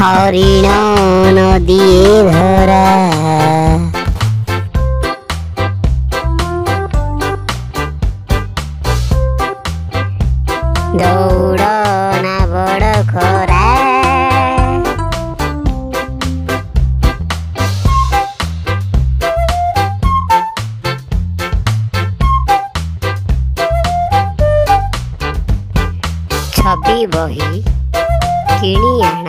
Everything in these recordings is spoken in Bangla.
হরিণ নদীয়ে ধরা দৌড় না বড় খরা ছবি বহি কিনি আন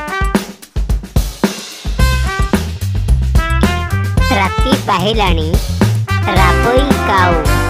पाहिलाणी रापोई काऊ